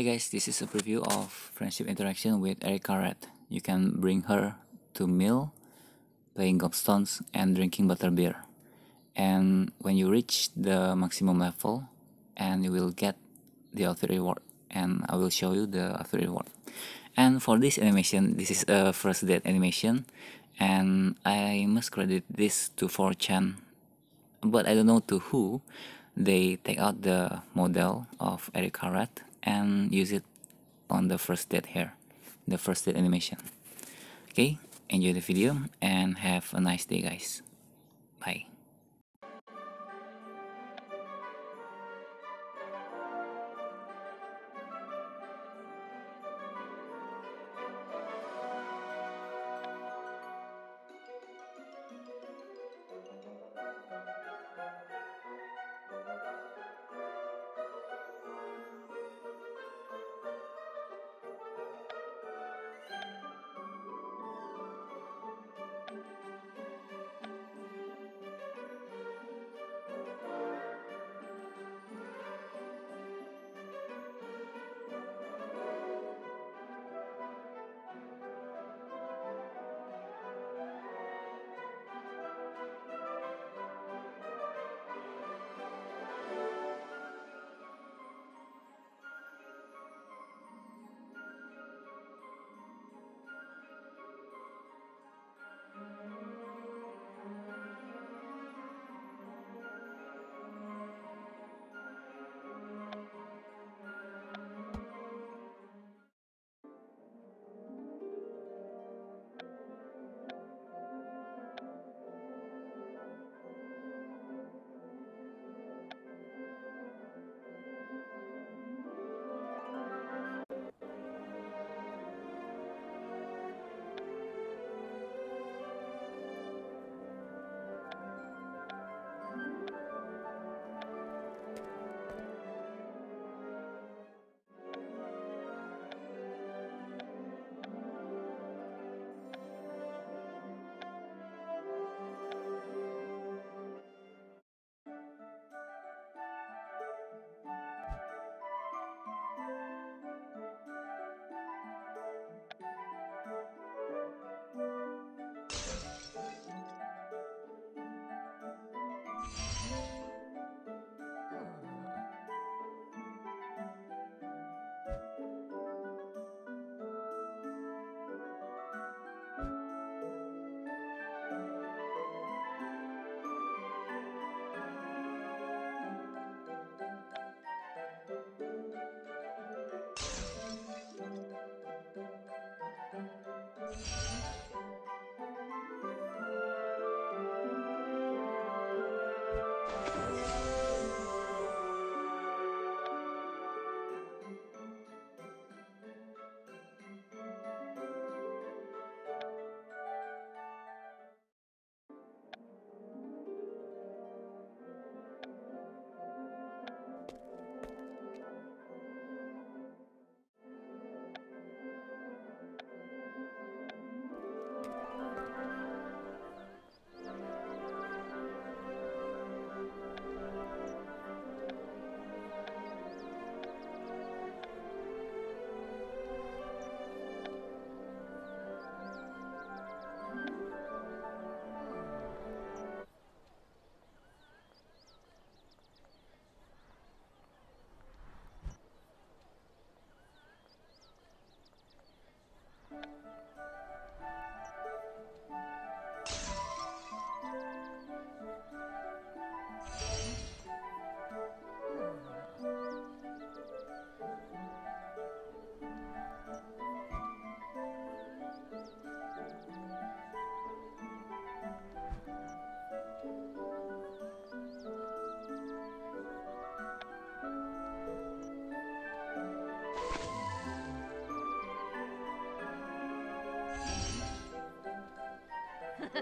Hi guys, this is a preview of friendship interaction with Erika Rath. You can bring her to meal, playing gobstones, and drinking butterbeer. And when you reach the maximum level, and you will get the outfit reward. And I will show you the outfit reward. And for this animation, this is a first date animation, and I must credit this to 4chan, but I don't know to who. They take out the model of Erika Rath and use it on the first date here, the first date animation. Okay, enjoy the video and have a nice day guys.